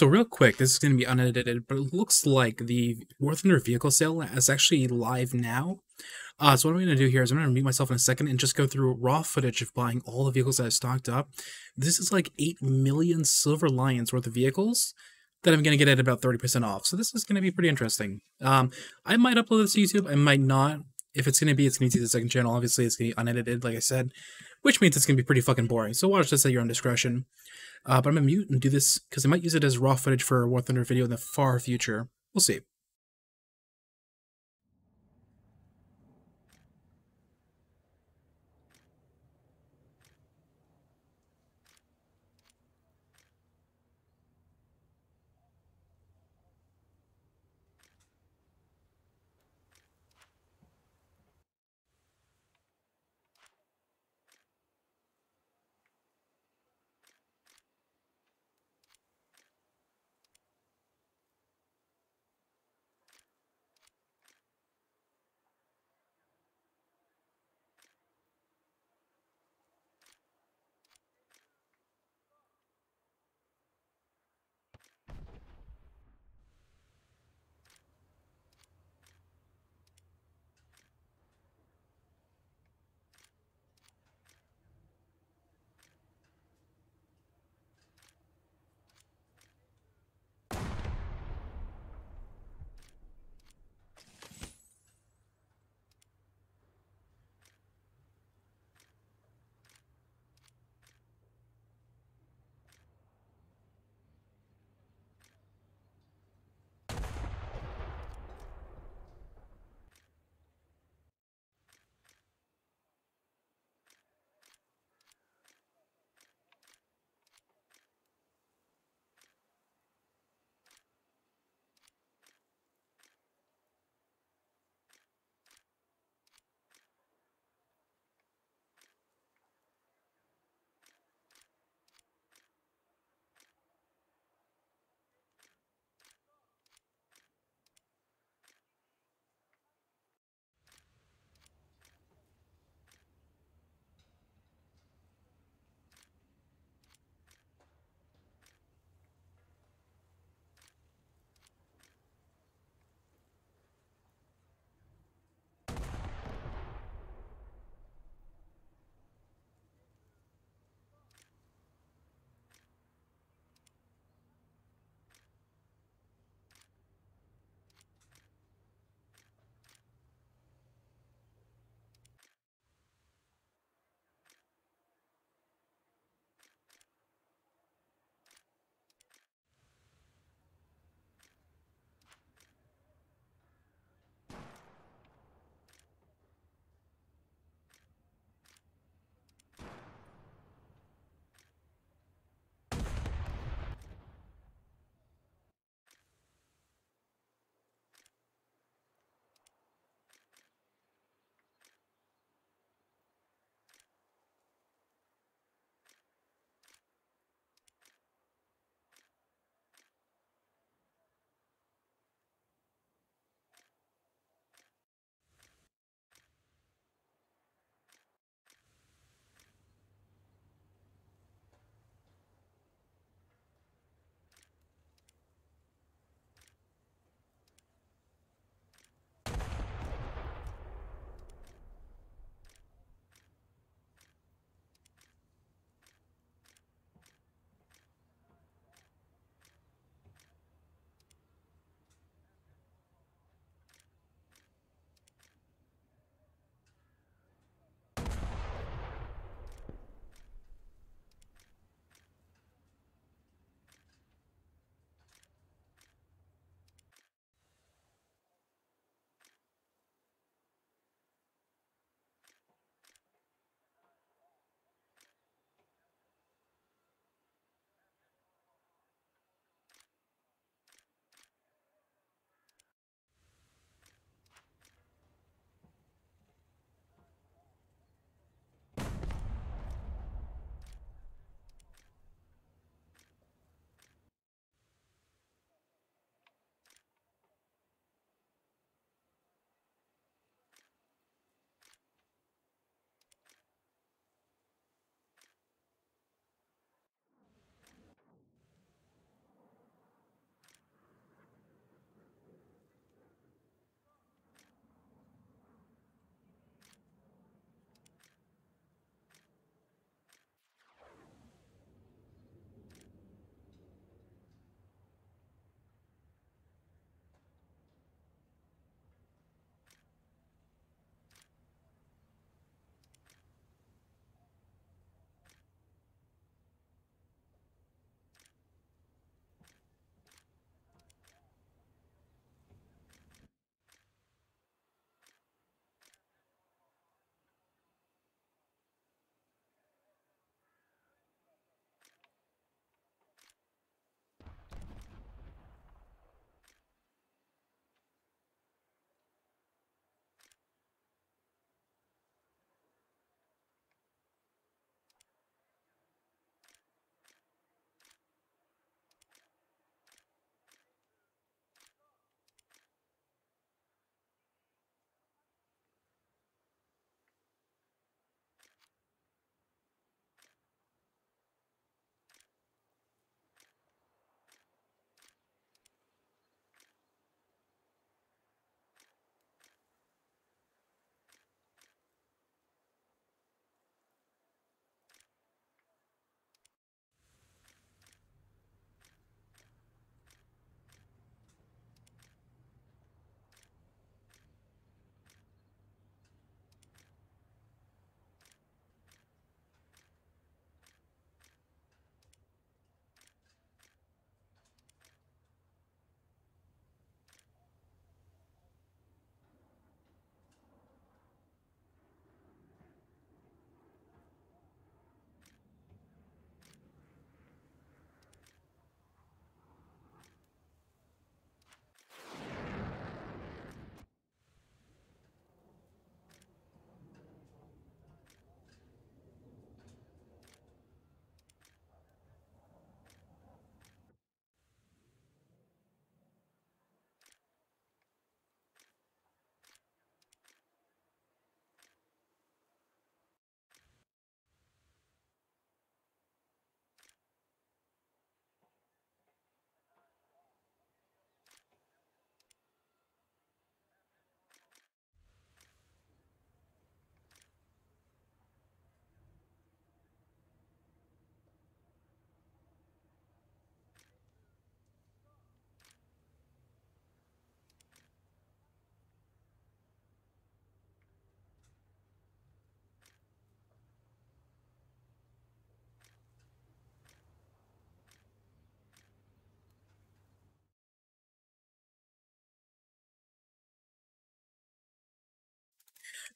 So real quick, this is going to be unedited, but it looks like the War Thunder vehicle sale is actually live now. Uh, so what I'm going to do here is I'm going to mute myself in a second and just go through raw footage of buying all the vehicles that I've stocked up. This is like 8 million Silver Lions worth of vehicles that I'm going to get at about 30% off. So this is going to be pretty interesting. Um, I might upload this to YouTube. I might not. If it's going to be, it's going to be the second channel. Obviously, it's going to be unedited, like I said, which means it's going to be pretty fucking boring. So watch this at your own discretion. Uh, but I'm going to mute and do this because I might use it as raw footage for a War Thunder video in the far future. We'll see.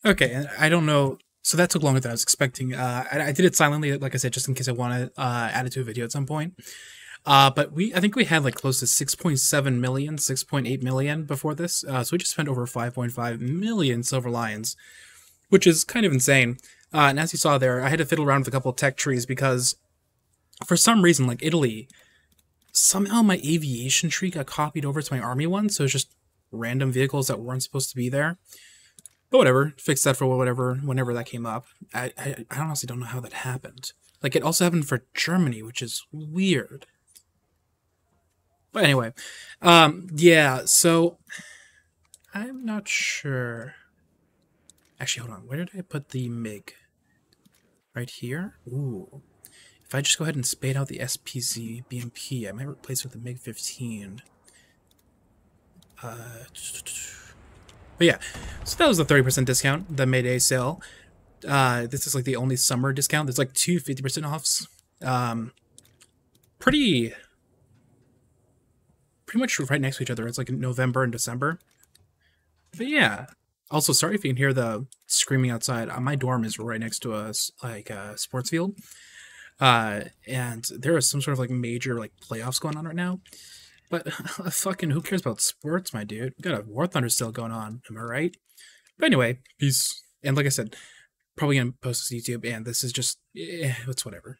Okay, and I don't know. So that took longer than I was expecting. Uh, I, I did it silently, like I said, just in case I want to uh, add it to a video at some point. Uh, but we, I think we had like close to 6.7 million, 6.8 million before this. Uh, so we just spent over 5.5 million silver lions, which is kind of insane. Uh, and as you saw there, I had to fiddle around with a couple of tech trees because for some reason, like Italy, somehow my aviation tree got copied over to my army one. So it's just random vehicles that weren't supposed to be there. But whatever, fix that for whatever, whenever that came up. I, I, I honestly don't know how that happened. Like, it also happened for Germany, which is weird. But anyway, um, yeah, so I'm not sure. Actually, hold on. Where did I put the MiG? Right here? Ooh. If I just go ahead and spade out the SPZ BMP, I might replace it with the MiG-15. Uh, but yeah, so that was the 30% discount, the May Day sale. Uh, this is like the only summer discount. There's like two 50% offs. Um, pretty, pretty much right next to each other. It's like November and December. But yeah. Also, sorry if you can hear the screaming outside. Uh, my dorm is right next to a like a sports field, uh, and there is some sort of like major like playoffs going on right now. But fucking who cares about sports, my dude? We got a War Thunder still going on. Am I right? But anyway, peace. And like I said, probably gonna post this YouTube, and this is just, eh, it's whatever.